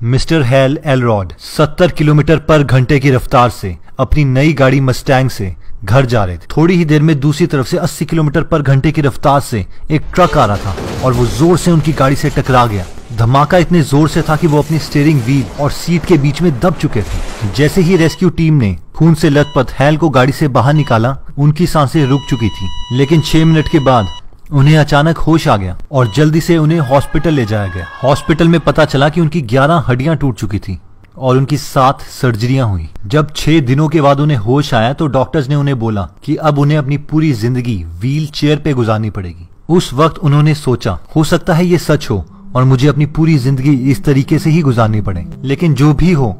Mister hello Elrod 70 kilometre पर घंटे की रफ्तार से, अपनी नई गाड़ी मस्टैंग से घर जा रहे थे। थोड़ी ही देर में दूसरी तरफ़ से 80 किलोमीटर पर घंटे की रफ्तार से एक ट्रक आ रहा था और वो ज़ोर से उनकी गाड़ी से टकरा गया। धमाका इतने ज़ोर से था कि वो अपनी स्टेयरिंग व्हील और सीट के बीच में दब चुके थे। जैसे ही रेस्क्यू टीम ने खून से लथपथ हेल को गाड़ी से बाहर निकाला, उनकी साँसें रुक चुकी थी। लेकिन छह मिनट के बाद उन्हें अचानक होश आ गया और जल्दी से उन्हें हॉस्पिटल ले जाया गया। हॉस्पिटल में पता चला कि उनकी 11 हड्डियाँ टूट चुकी थी और उनकी सात सर्जरियाँ हुई। जब छह दिनों के बाद उन्हें होश आया तो डॉक्टर्स ने उन्हें बोला कि अब उन्हें अपनी पूरी ज़िंदगी व्हील चेयर पे गुजारनी पड़ेगी। उस वक्त उन्होंने सोचा, हो सकता है ये सच हो और मुझे अपनी पूरी ज़िंदगी इस तरीके से ही गुजारनी पड़े। लेकिन जो भी हो,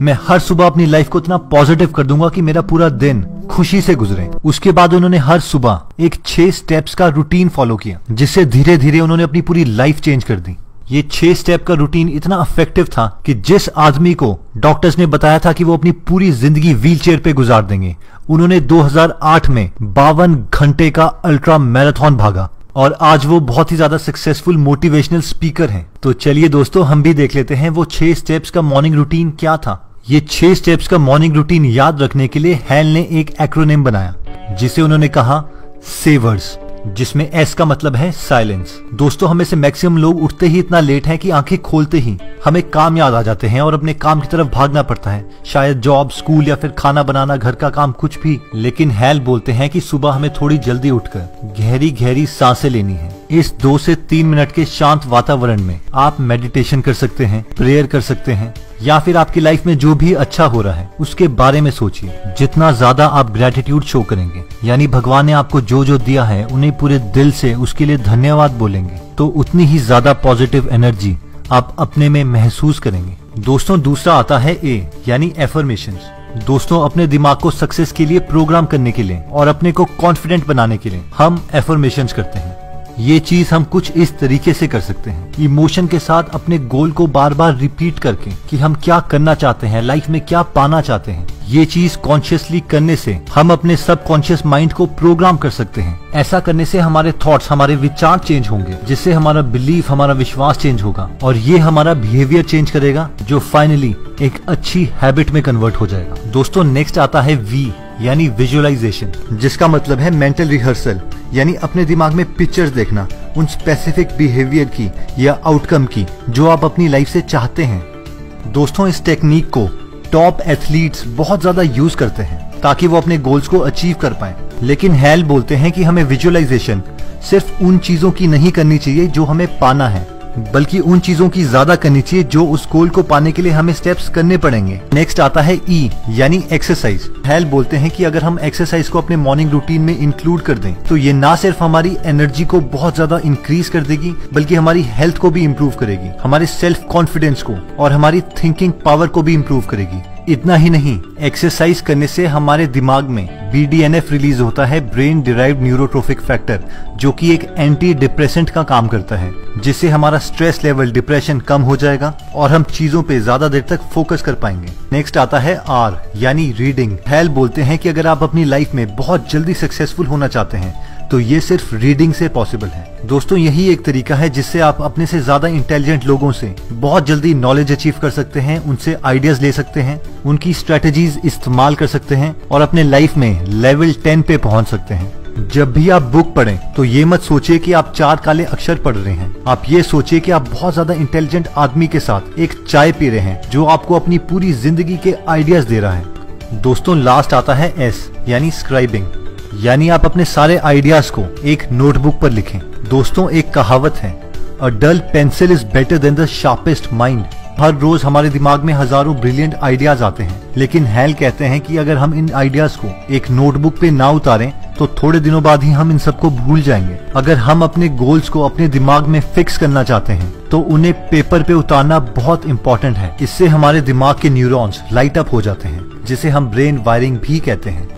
मैं हर सुबह अपनी लाइफ को इतना पॉजिटिव कर दूँगा कि मेरा पूरा दिन खुशी से गुजरे। उसके बाद उन्होंने हर सुबह एक छह स्टेप्स का रूटीन फॉलो किया, जिससे धीरे धीरे उन्होंने अपनी पूरी लाइफ चेंज कर दी। ये छह स्टेप का रूटीन इतना इफ़ेक्टिव था कि जिस आदमी को डॉक्टर्स ने बताया था कि वो अपनी पूरी ज़िंदगी व्हील चेयर पे गुजार देंगे, उन्होंने 2008 में बावन घंटे का अल्ट्रा मैराथन भागा। और आज वो बहुत ही ज़्यादा सक्सेसफुल मोटिवेशनल स्पीकर हैं। तो चलिए दोस्तों, हम भी देख लेते हैं वो छह स्टेप्स का मॉर्निंग रूटीन क्या था। ये छह स्टेप्स का मॉर्निंग रूटीन याद रखने के लिए हैल ने एक एक्रोनेम बनाया, जिसे उन्होंने कहा सेवर्स जिसमें एस का मतलब है साइलेंस दोस्तों, हमें से मैक्सिमम लोग उठते ही इतना लेट है कि आँखें खोलते ही हमें काम याद आ जाते हैं और अपने काम की तरफ़ भागना पड़ता है। शायद जॉब स्कूल या फिर खाना बनाना, घर का काम कुछ भी। लेकिन हैल बोलते हैं कि सुबह हमें थोड़ी जल्दी उठकर गहरी गहरी साँसें लेनी है। इस दो से तीन मिनट के शांत वातावरण में आप मेडिटेशन कर सकते हैं प्रेयर कर सकते हैं। या फिर आपकी लाइफ में जो भी अच्छा हो रहा है, उसके बारे में सोचिए। जितना ज़्यादा आप ग्रेटिट्यूड शो करेंगे, यानी भगवान ने आपको जो जो दिया है, उन्हें पूरे दिल से, उसके लिए धन्यवाद बोलेंगे तो उतनी ही ज़्यादा पॉजिटिव एनर्जी आप अपने में महसूस करेंगे। दोस्तों, दूसरा आता है ए यानी एफर्मेशन दोस्तों, अपने दिमाग को सक्सेस के लिए प्रोग्राम करने के लिए और अपने को कॉन्फिडेंट बनाने के लिए हम एफर्मेशन करते हैं। ये चीज़ हम कुछ इस तरीके से कर सकते हैं इमोशन के साथ अपने गोल को बार बार रिपीट करके कि हम क्या करना चाहते हैं, लाइफ में क्या पाना चाहते हैं। ये चीज़ कॉन्शियसली करने से हम अपने सब कॉन्शियस माइंड को प्रोग्राम कर सकते हैं। ऐसा करने से हमारे थॉट्स हमारे विचार चेंज होंगे, जिससे हमारा बिलीफ हमारा विश्वास चेंज होगा और ये हमारा बिहेवियर चेंज करेगा, जो फाइनली एक अच्छी हैबिट में कन्वर्ट हो जाएगा। दोस्तों नेक्स्ट आता है वी यानी विजुअलाइजेशन जिसका मतलब है मेंटल रिहर्सल यानी अपने दिमाग में पिक्चर्स देखना, उन स्पेसिफिक बिहेवियर की या आउटकम की जो आप अपनी लाइफ से चाहते हैं। दोस्तों, इस टेक्निक को टॉप एथलीट्स बहुत ज़्यादा यूज़ करते हैं ताकि वो अपने गोल्स को अचीव कर पाए। लेकिन हेल बोलते हैं कि हमें विजुअलाइजेशन सिर्फ़ उन चीज़ों की नहीं करनी चाहिए जो हमें पाना है। बल्कि उन चीज़ों की ज़्यादा करनी चाहिए जो उस गोल को पाने के लिए हमें स्टेप्स करने पड़ेंगे। नेक्स्ट आता है ई e, यानी एक्सरसाइज हेल बोलते हैं कि अगर हम एक्सरसाइज को अपने मॉर्निंग रूटीन में इंक्लूड कर दें तो ये ना सिर्फ़ हमारी एनर्जी को बहुत ज़्यादा इंक्रीज कर देगी बल्कि हमारी हेल्थ को भी इम्प्रूव करेगी हमारे सेल्फ कॉन्फिडेंस को और हमारी थिंकिंग पावर को भी इम्प्रूव करेगी। इतना ही नहीं एक्सरसाइज करने से हमारे दिमाग में बीडीएनएफ रिलीज़ होता है ब्रेन डिराइव न्यूरोट्रोफिक फैक्टर जो कि एक एंटी डिप्रेसेंट का काम करता है, जिससे हमारा स्ट्रेस लेवल डिप्रेशन कम हो जाएगा और हम चीज़ों पे ज़्यादा देर तक फोकस कर पाएँगे। नेक्स्ट आता है आर यानी रीडिंग हेल बोलते हैं कि अगर आप अपनी लाइफ में बहुत जल्दी सक्सेसफुल होना चाहते हैं तो ये सिर्फ़ रीडिंग से पॉसिबल है। दोस्तों, यही एक तरीका है जिससे आप अपने से ज़्यादा इंटेलिजेंट लोगों से बहुत जल्दी नॉलेज अचीव कर सकते हैं, उनसे आइडियाज़ ले सकते हैं, उनकी स्ट्रेटेजीज इस्तेमाल कर सकते हैं और अपने लाइफ में लेवल टेन पे पहुँच सकते हैं। जब भी आप बुक पढ़ें तो ये मत सोचिए कि आप चार काले अक्षर पढ़ रहे हैं। आप ये सोचिए कि आप बहुत ज़्यादा इंटेलिजेंट आदमी के साथ एक चाय पी रहे हैं, जो आपको अपनी पूरी ज़िंदगी के आइडियाज़ दे रहा है। दोस्तों लास्ट आता है एस यानी स्क्राइबिंग यानी आप अपने सारे आइडियाज़ को एक नोटबुक पर लिखें। दोस्तों, एक कहावत है a dull pencil is better than the sharpest mind हर रोज हमारे दिमाग में हज़ारों ब्रिलियंट आइडियाज़ आते हैं, लेकिन हैल कहते हैं कि अगर हम इन आइडियाज़ को एक नोटबुक पे ना उतारें तो थोड़े दिनों बाद ही हम इन सबको भूल जाएँगे। अगर हम अपने गोल्स को अपने दिमाग में फिक्स करना चाहते हैं तो उन्हें पेपर पे उतारना बहुत इंपॉर्टेंट है। इससे हमारे दिमाग के न्यूरॉन्स लाइट अप हो जाते हैं, जिसे हम ब्रेन वायरिंग भी कहते हैं।